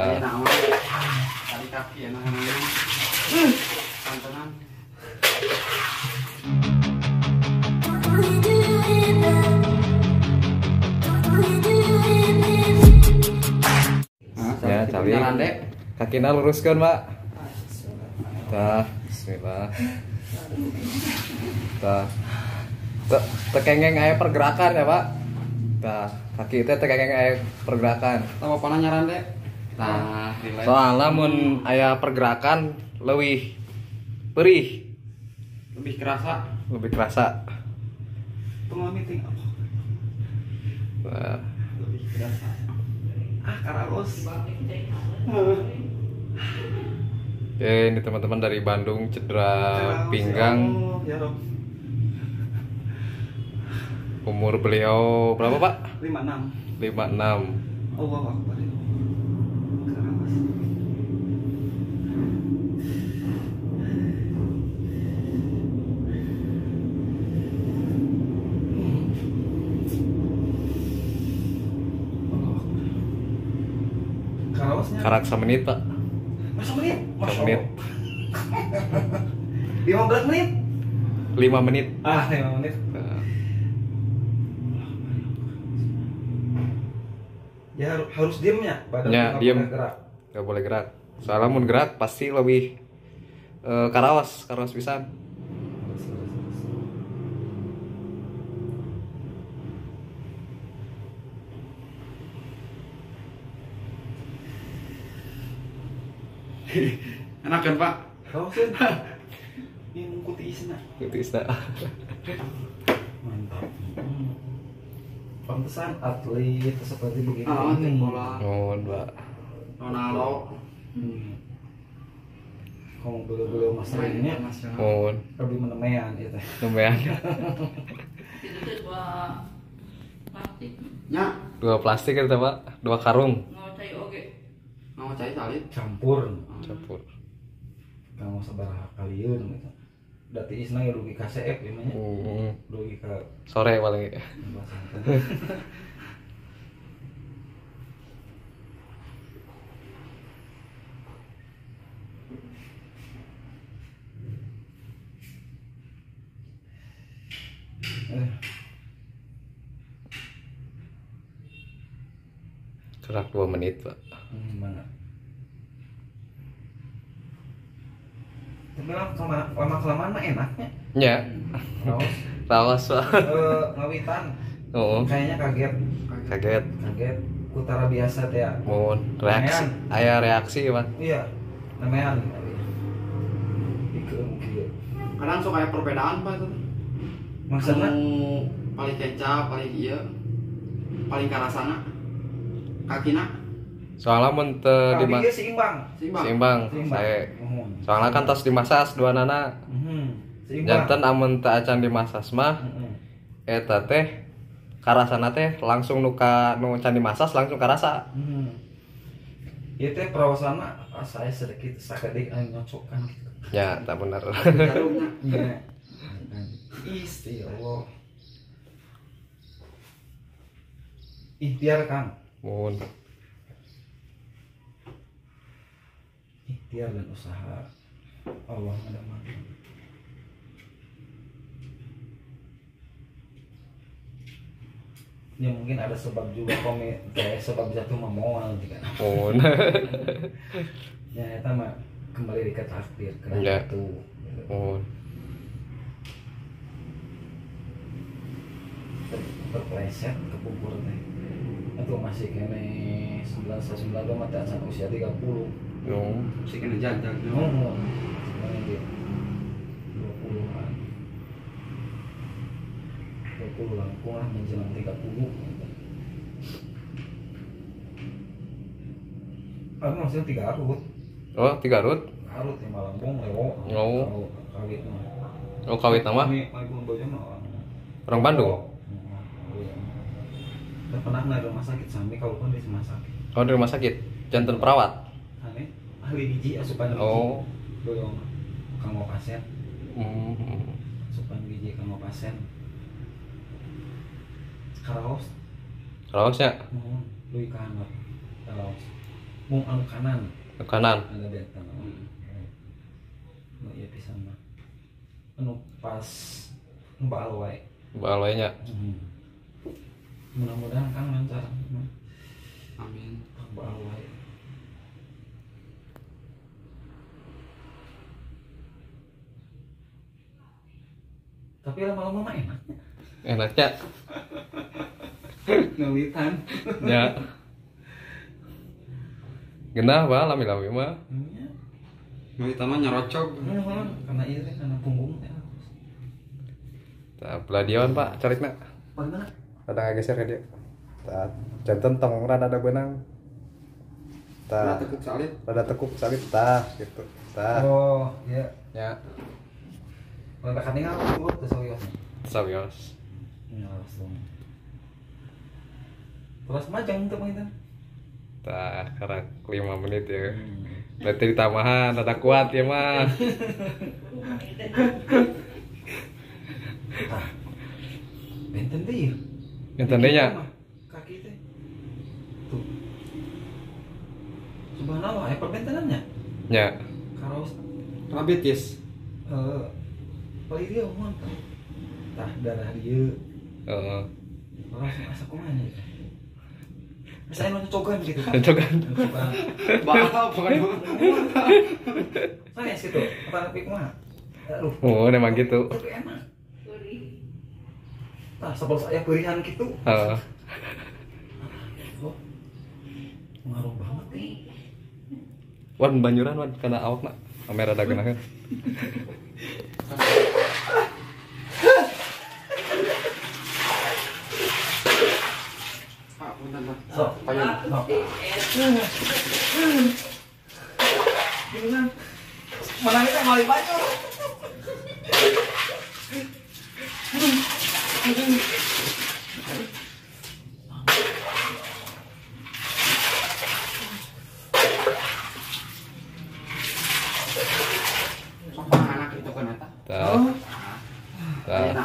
Mah. Kali kaki. Ya. Kakina luruskan, Pak. Dah, bismillah. Dah. Te- Tekengeng aya pergerakan ya, Pak. Dah, kaki teh tekengeng aya pergerakan. Tahu apa nyaran dek? Nah. Soalnya mun aya pergerakan lebih perih, lebih kerasa. lebih kerasa. Tunggu meeting apa? Lebih kerasa. Ah, karaos. Oke, ini teman-teman dari Bandung cedera pinggang. Oh, ya. Umur beliau berapa, Pak? 56. 56. Allah Akbar. Karaos. Allah Akbar. Karaosnya Karak menit, Pak. Masa menit? Masya menit. Allah. 15 menit? 5 menit. Ah, 5 menit. Nah, Ya har- harus diem ya, badan Ya, nggak diem. gerak. Gak boleh gerak. Soalnya mun gerak pasti lebih eh, karawas, karawas pisan. Enak kan Pak? Kawasin. Ini mengikuti isna. Gitu isna. Mantap. Pantesan atlet seperti begini. Tim bola. Mohon, Pak. Ronaldo. Hmm. Kalau beliau-beliau mas nasional. Mohon. lebih menemean ya teh. Plastik Nya, Dua plastik kita, Pak. Dua karung. nggak cair oke mau cai salit. Campur. Campur. Kamu sabaraha kalian gitu. Dati isna ya rugi ka CF gimana? Hmm, Rugi ka Sore paling. Gerak 2 menit, Pak. hmm, mana? Tapi lama kelamaan, lama kelamaan mah enaknya. Ya, Terus rawas, Pak. eh, ngawitan Oh, kayaknya kaget kaget. kaget utara biasa teh ya Mohon reaksi. Aya reaksi, Pak. iya kieu. Kadang suka ada perbedaan Pak itu. Maksudnya Anu paling kecap, paling iya. Paling karasana. Kakina Soalnya mun teu di dia seimbang seimbang. seimbang. seimbang Saya Uhun. soalnya kan tos dimasas dua nana. Seimbang Jantan amun teu acan dimasas mah Mhm. eta teh karasana teh langsung nuka nu can dimasas langsung karasa. Mhm. Ieu teh perawasana ah, saya sedikit sakedik anu nyocokan gitu. Ya, tak benar. Jarumnya. Isti Allah. Ikhtiar Kang. Mohon. Ikhtiar dan usaha Allah ada Ya mungkin ada sebab juga komit kayak sebab jatuh memoal juga. Mohon. Ya itu mah kembali ke takdir Ya. jatuh. gitu. Mohon. Terpleset ke bubur teh. Itu masih kene 19 19 mah teh acan usia 30. No. Si kena jajak. Oh, sebenarnya dia 20-an 20 langkung lah menjelang 30 gitu. Aku maksudnya tiga arut Oh, tiga rut. Arut yang malambung lewo Oh. Kawit mah Oh, kawit nama orang Bandung. Dan pernah na rumah sakit Sami kalau pun di rumah sakit. Oh, di rumah sakit. Jantan perawat. Aneh Ahli biji asupan biji Oh. Belum Kanggo pasien. Hmm. Asupan biji kanggo pasien. Karaos Karaosnya. Mohon Lui kahanap Karaos mau anu kanan. Ke kanan? Ada bentang oh iya bisa mah anu pas mbak alwai balainya mudah-mudahan kan lancar. Amin. Alwai tapi lama-lama mah enak. Enaknya ngelitan. Ya. Genah ba lami lami mah. Iya. Mau taman nyerocok. Hmm, karena iya teh karena punggung teh Tah peladion pak carikna pernah ada geser ke dia. Tah jantan tong rada ada benang. Nah, Tah tekuk salit rada tekuk salib tah gitu. Tah oh iya. Ya. Kalau tak tinggal aku tuh soyos. Sawios ya langsung. Terus majang untuk kita tah karena lima menit ya. Berarti ditamahan rada kuat ya mah ah benten deh ya Benten deh nya. kaki teh. Tuh. Subhanallah ya perbentenannya nya karos rabitis eh paling dia mohon tah darah dia. Langsung asa kumanya saya mau cocokan gitu cocokan cocokan bukan saya situ aduh. Oh memang gitu. Tapi Gurih. Nah sebelum saya berian gitu. Heeh. Oh ngaruh banget nih. Wan banjuran wan. Karena awak nak. Kamera ada punten pak so no. gimana? Mana kita mau sok anak itu kan eta tah